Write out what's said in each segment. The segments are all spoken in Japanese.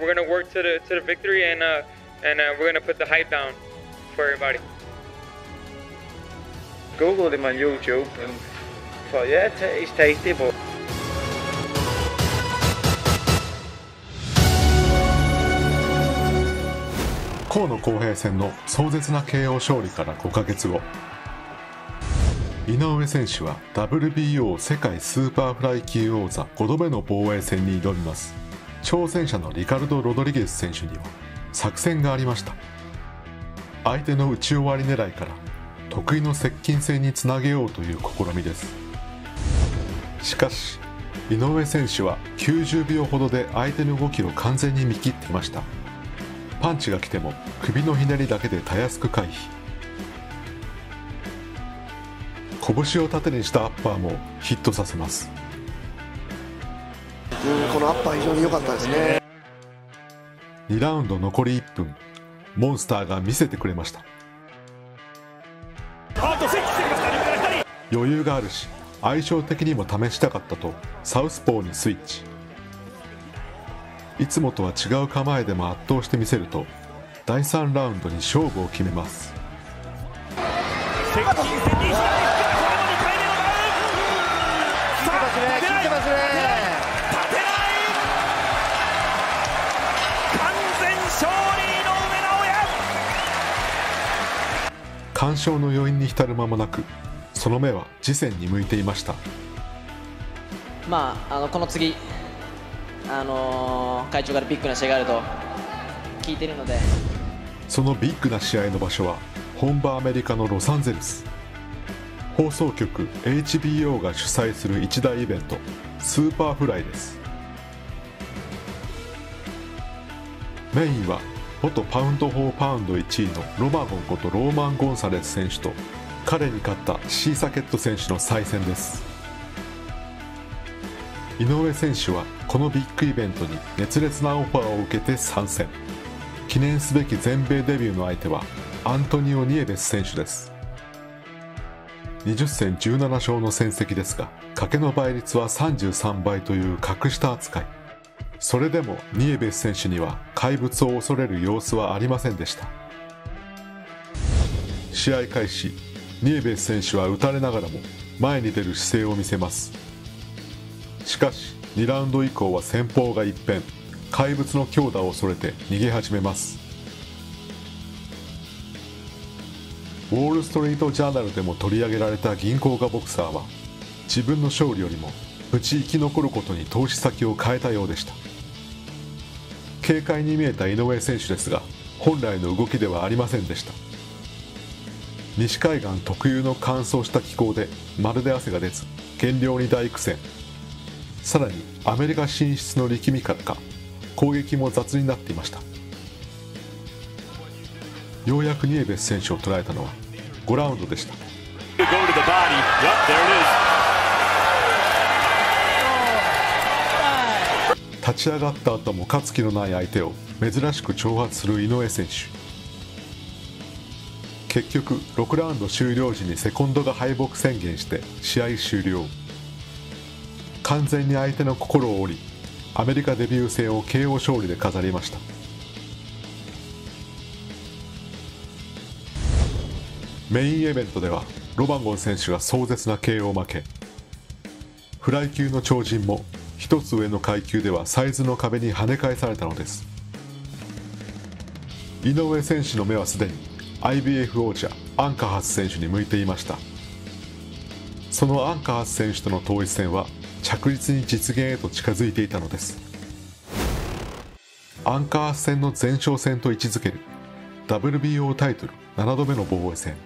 We're gonna work to the to the victory, and uh, and uh, we're gonna put the hype down for everybody. Google them on YouTube and thought, yeah, it's tasty, but 河野公平戦の壮絶な KO 勝利から5ヶ月後井上選手は WBO 世界スーパーフライ級王座5度目の防衛戦に挑みます挑戦者のリカルド・ロドリゲス選手には作戦がありました。相手の打ち終わり狙いから得意の接近戦につなげようという試みです。しかし井上選手は90秒ほどで相手の動きを完全に見切っていました。パンチが来ても首のひねりだけでたやすく回避。拳を縦にしたアッパーもヒットさせます。うんこのアッパー非常に良かったですね。2ラウンド残り1分。モンスターが見せてくれました。余裕があるし相性的にも試したかったとサウスポーにスイッチ。いつもとは違う構えでも圧倒してみせると第3ラウンドに勝負を決めます。接近戦に石完勝の余韻に浸る間もなくその目は次戦に向いていました。まあ、あのこの次、あのー会長からビッグな試合があると聞いてるので、そのビッグな試合の場所は本場アメリカのロサンゼルス。放送局 HBO が主催する一大イベントスーパーフライです。メインは元パウンド・フォー・パウンド1位のロマゴンことローマン・ゴンサレス選手と彼に勝ったシーサケット選手の再戦です。井上選手はこのビッグイベントに熱烈なオファーを受けて参戦。記念すべき全米デビューの相手はアントニオ・ニエベス選手です。20戦17勝の戦績ですが賭けの倍率は33倍という格下扱い。それでもニエベス選手には怪物を恐れる様子はありませんでした。試合開始ニエベス選手は打たれながらも前に出る姿勢を見せます。しかし2ラウンド以降は戦法が一変怪物の強打を恐れて逃げ始めます。ウォール・ストリート・ジャーナルでも取り上げられた銀行家ボクサーは自分の勝利よりも無事生き残ることに投資先を変えたようでした。軽快に見えた井上選手ですが本来の動きではありませんでした。西海岸特有の乾燥した気候でまるで汗が出ず減量に大苦戦。さらにアメリカ進出の力みからか攻撃も雑になっていました。ようやくニエベス選手を捉えたのは5ラウンドでした。立ち上がった後も勝つ気のない相手を珍しく挑発する井上選手。結局6ラウンド終了時にセコンドが敗北宣言して試合終了。完全に相手の心を折りアメリカデビュー戦を KO 勝利で飾りました。メインイベントではロマンゴン選手が壮絶な KO 負け。フライ級の超人も一つ上の階級ではサイズの壁に跳ね返されたのです。井上選手の目はすでに IBF 王者アンカハス選手に向いていました。そのアンカハス選手との統一戦は着実に実現へと近づいていたのです。アンカハス戦の前哨戦と位置づける WBO タイトル7度目の防衛戦。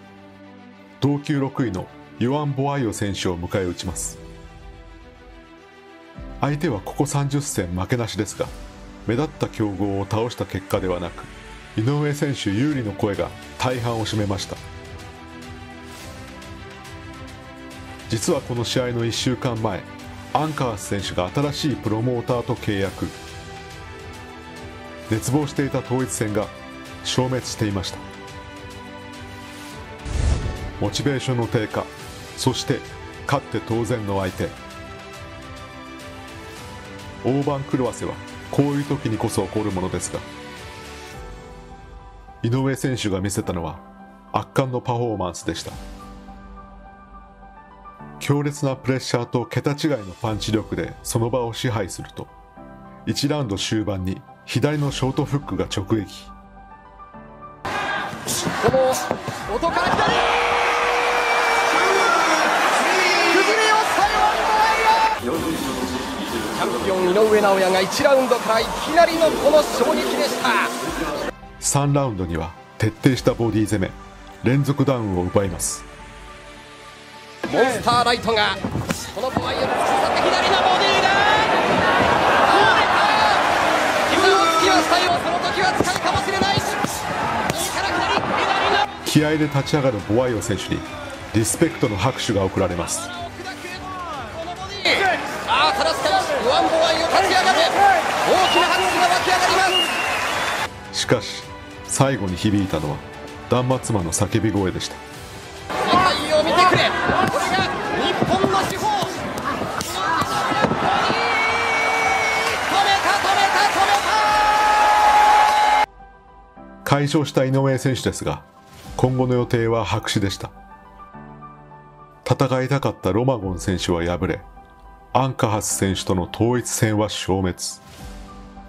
同級6位のヨアン・ボアイオ選手を迎え撃ちます。相手はここ30戦負けなしですが目立った強豪を倒した結果ではなく井上選手有利の声が大半を占めました。実はこの試合の1週間前アンカース選手が新しいプロモーターと契約。熱望していた統一戦が消滅していました。モチベーションの低下そして勝って当然の相手。大盤狂わせはこういう時にこそ起こるものですが井上選手が見せたのは圧巻のパフォーマンスでした。強烈なプレッシャーと桁違いのパンチ力でその場を支配すると1ラウンド終盤に左のショートフックが直撃。この音から左。崩れ落ちたヨアンチャンピオン井上尚弥が1ラウンドからいきなりのこの衝撃でした。3ラウンドには徹底したボディ攻め連続ダウンを奪います。モンスターライトがこの場合を突き去って左のボディが膝をつきましたよその時は使うかもしれない。気合で立ち上がるボワイオ選手にリスペクトの拍手が送られます拍手が湧き上がります。しかし最後に響いたのは断末魔の叫び声でした。世界を見てくれ。これが日本の司法止めた止めた止めた。快勝した井上選手ですが今後の予定は白紙でした。戦いたかったロマゴン選手は敗れアンカハス選手との統一戦は消滅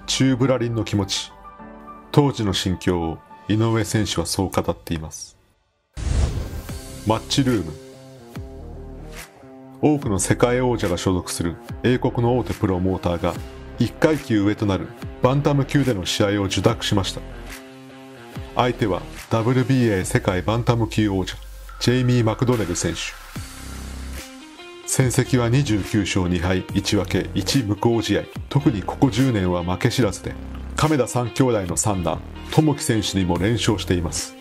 チューブラリンの気持ち。当時の心境を井上選手はそう語っています。マッチルーム。多くの世界王者が所属する英国の大手プロモーターが1階級上となるバンタム級での試合を受諾しました。相手は WBA 世界バンタム級王者ジェイミー・マクドネル選手。戦績は29勝2敗1分け1無効試合。特にここ10年は負け知らずで亀田三兄弟の三男友樹選手にも連勝しています。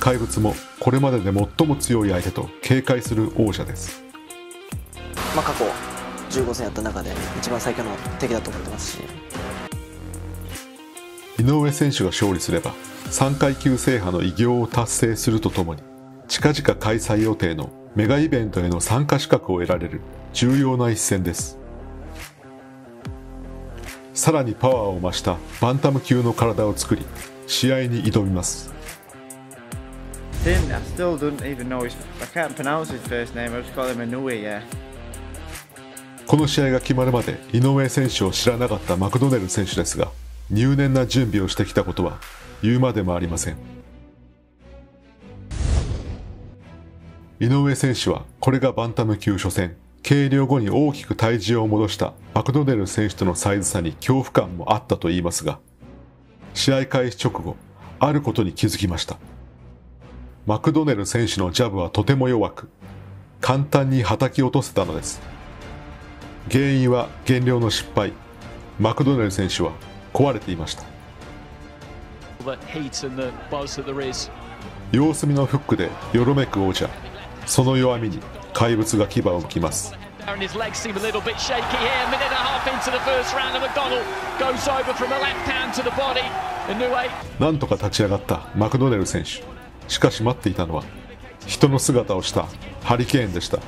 怪物もこれまでで最も強い相手と警戒する王者です。まあ、過去15戦やった中で一番最強の敵だと思ってますし。井上選手が勝利すれば3階級制覇の偉業を達成するとともに近々開催予定のメガイベントへの参加資格を得られる重要な一戦です。さらにパワーを増したバンタム級の体を作り試合に挑みます。Didn't, I still don't even know his, I can't pronounce his first name, I just call him yeah. この試合が決まるまで井上選手を知らなかったマクドネル選手ですが入念な準備をしてきたことは言うまでもありません井上選手はこれがバンタム級初戦。計量後に大きく体重を戻した。マクドネル選手とのサイズ差に恐怖感もあったと言いますが試合開始直後あることに気づきました。マクドネル選手のジャブはとても弱く簡単に叩き落とせたのです。原因は減量の失敗。マクドネル選手は壊れていました.様子見のフックでよろめく王者その弱みに怪物が牙をむきます。なんとか立ち上がったマクドネル選手。しかし待っていたのは人の姿をしたハリケーンでした。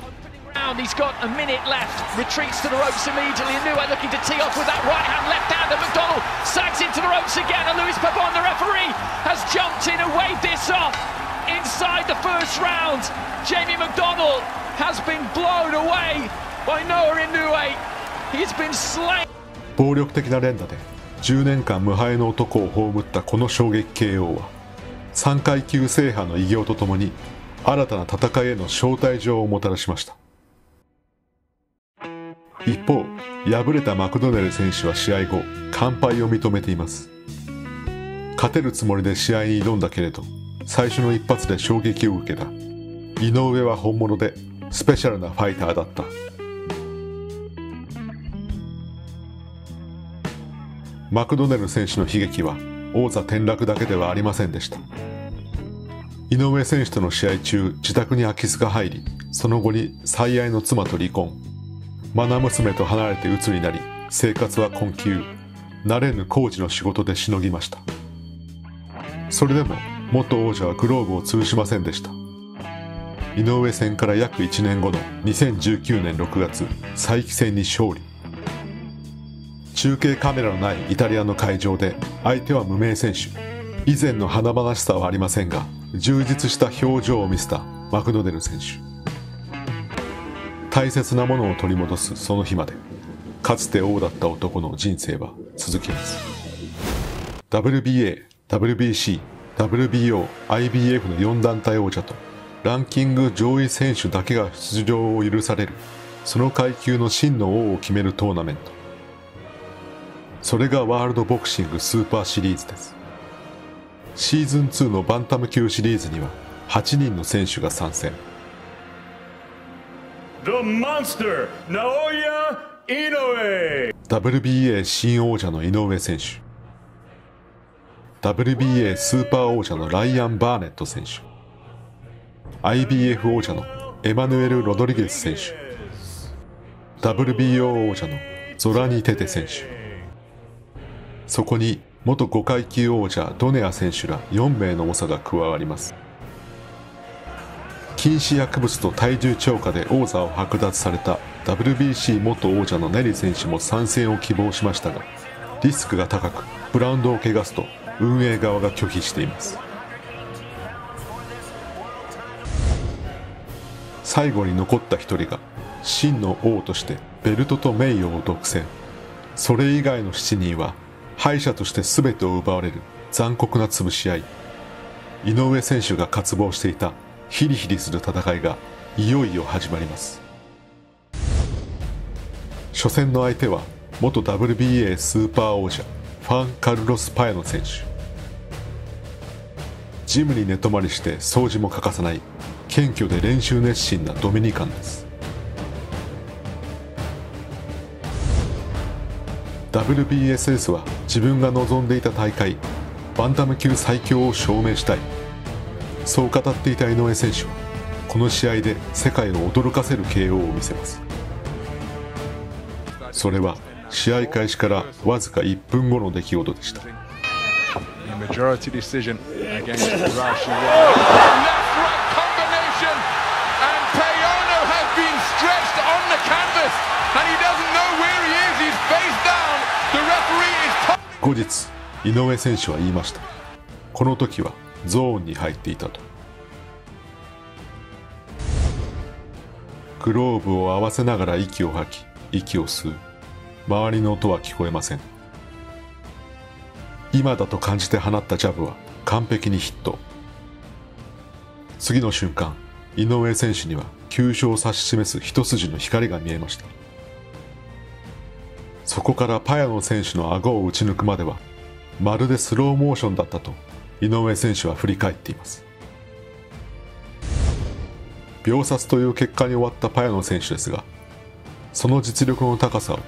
Inside the first round. Jamie McDonald has been blown away by Noah Inoue. He's been slain. 暴力的な連打で10年間無敗の男を葬ったこの衝撃 KO は3階級制覇の偉業とともに新たな戦いへの招待状をもたらしました一方敗れたマクドネル選手は試合後完敗を認めています勝てるつもりで試合に挑んだけれど最初の一発で衝撃を受けた。井上は本物でスペシャルなファイターだった。マクドネル選手の悲劇は王座転落だけではありませんでした。井上選手との試合中自宅に空き巣が入りその後に最愛の妻と離婚。愛娘と離れて鬱になり生活は困窮。慣れぬ工事の仕事でしのぎました。それでも元王者はグローブを潰しませんでした。井上戦から約1年後の2019年6月再起戦に勝利。中継カメラのないイタリアの会場で相手は無名選手。以前の華々しさはありませんが充実した表情を見せたマクドネル選手。大切なものを取り戻すその日まで。かつて王だった男の人生は続きます。WBA、WBC、WBO、IBF の4団体王者とランキング上位選手だけが出場を許されるその階級の真の王を決めるトーナメント。それがワールドボクシングスーパーシリーズです。シーズン2のバンタム級シリーズには8人の選手が参戦。The Monster. WBA 新王者の井上選手 WBA スーパー王者のライアン・バーネット選手。IBF 王者のエマヌエル・ロドリゲス選手。WBO 王者のゾラニ・テテ選手。そこに元5階級王者ドネア選手ら4名の猛者が加わります。禁止薬物と体重超過で王座を剥奪された WBC 元王者のネリ選手も参戦を希望しましたがリスクが高くブラウンドを汚すと運営側が拒否しています。最後に残った一人が真の王としてベルトと名誉を独占。それ以外の7人は敗者として全てを奪われる残酷な潰し合い。井上選手が渇望していたヒリヒリする戦いがいよいよ始まります。初戦の相手は元 WBA スーパー王者ファン・カルロス・パヤノ選手。ジムに寝泊まりして掃除も欠かさない謙虚で練習熱心なドミニカンです。WBSS は自分が望んでいた大会バンタム級最強を証明したい。そう語っていた井上選手はこの試合で世界を驚かせる KO を見せます。それは試合開始からわずか1分後の出来事でした。後日、井上選手は言いました。この時はゾーンに入っていたと。クローブを合わせながら息を吐き、息を吸う。周りの音は聞こえません。今だと感じて放ったジャブは完璧にヒット。次の瞬間井上選手には急所を指し示す一筋の光が見えました。そこからパヤノ選手の顎を打ち抜くまではまるでスローモーションだったと井上選手は振り返っています。秒殺という結果に終わったパヤノ選手ですがその実力の高さを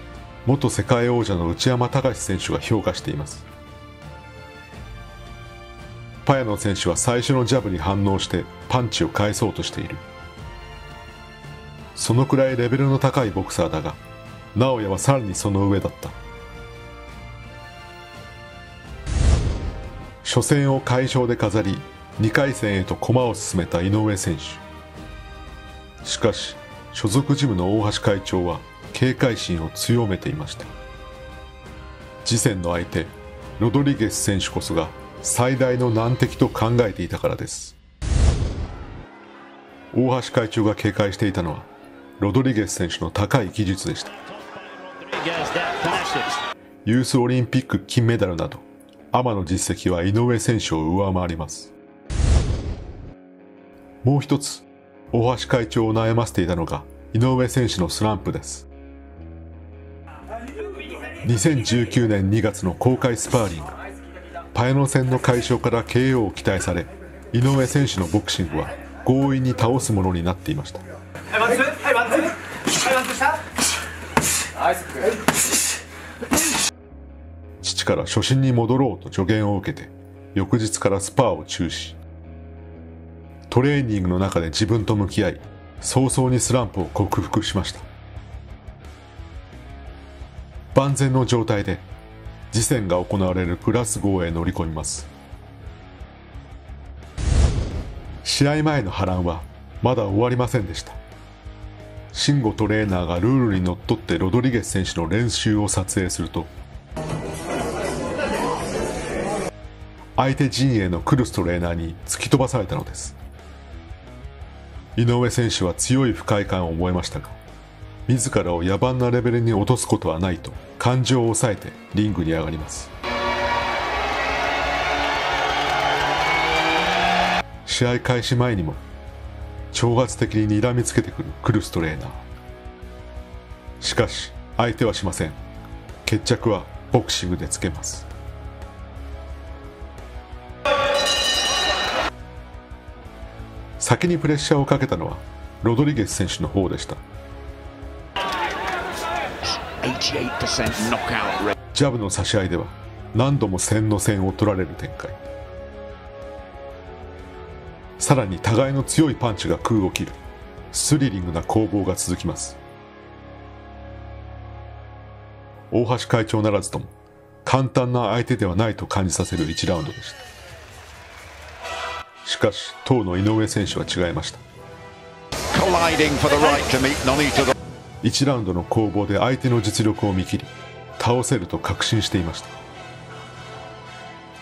元世界王者の内山隆選手が評価しています。パヤノ選手は最初のジャブに反応してパンチを返そうとしている。そのくらいレベルの高いボクサーだが直哉はさらにその上だった。初戦を快勝で飾り2回戦へと駒を進めた井上選手。しかし所属ジムの大橋会長は警戒心を強めていました。次戦の相手ロドリゲス選手こそが最大の難敵と考えていたからです。大橋会長が警戒していたのはロドリゲス選手の高い技術でした。ユースオリンピック金メダルなどアマの実績は井上選手を上回ります。もう一つ大橋会長を悩ませていたのが井上選手のスランプです。2019年2月の公開スパーリング。パイノ戦の解消から KO を期待され井上選手のボクシングは強引に倒すものになっていました。父から初心に戻ろうと助言を受けて翌日からスパーを中止。トレーニングの中で自分と向き合い早々にスランプを克服しました万全の状態で次戦が行われるグラスゴーへ乗り込みます。試合前の波乱はまだ終わりませんでした。慎吾トレーナーがルールにのっとってロドリゲス選手の練習を撮影すると相手陣営のクルストレーナーに突き飛ばされたのです。井上選手は強い不快感を覚えましたが自らを野蛮なレベルに落とすことはないと感情を抑えてリングに上がります。試合開始前にも挑発的に睨みつけてくるクルストレーナー。しかし相手はしません。決着はボクシングでつけます。先にプレッシャーをかけたのはロドリゲス選手の方でした。ジャブの差し合いでは何度も線の線を取られる展開。さらに互いの強いパンチが空を切る。スリリングな攻防が続きます。大橋会長ならずとも簡単な相手ではないと感じさせる1ラウンドでした。しかし当の井上選手は違いました1ラウンドの攻防で相手の実力を見切り倒せると確信していました。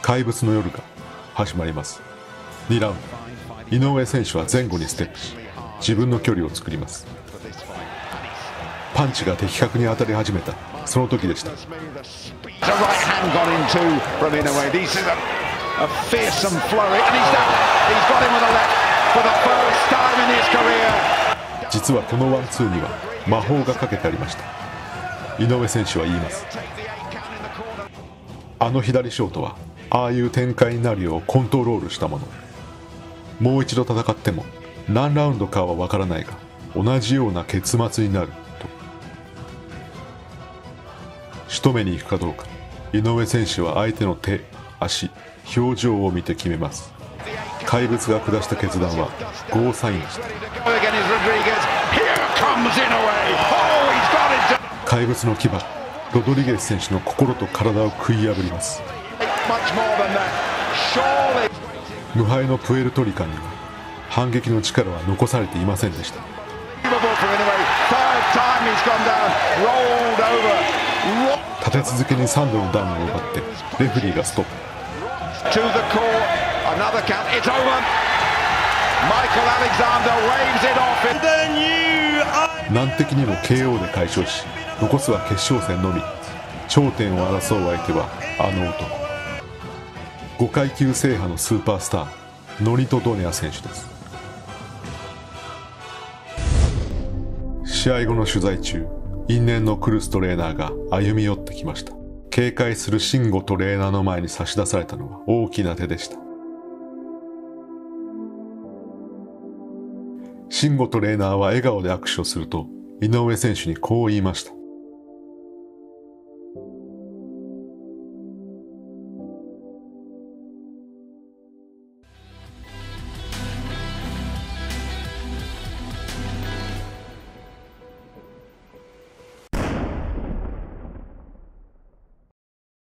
怪物の夜が始まります。2ラウンド。井上選手は前後にステップし自分の距離を作ります。パンチが的確に当たり始めた。その時でした。実はこのワンツーには魔法がかけてありました。井上選手は言います。あの左ショートはああいう展開になるようコントロールしたもの。もう一度戦っても何ラウンドかは分からないが同じような結末になると。仕留めに行くかどうか。井上選手は相手の手足表情を見て決めます。怪物が下した決断はゴーサインでした。怪物の牙ロドリゲス選手の心と体を食い破ります。無敗のプエルトリカンには反撃の力は残されていませんでした。立て続けに3度のダウンを奪ってレフェリーがストップ難敵にも KO で解消し残すは決勝戦のみ。頂点を争う相手はあの男。5階級制覇のスーパースターノリト・ドネア選手です。試合後の取材中因縁のクルストレーナーが歩み寄ってきました。警戒する慎吾トレーナーの前に差し出されたのは大きな手でした。慎吾トレーナーは笑顔で握手をすると井上選手にこう言いました。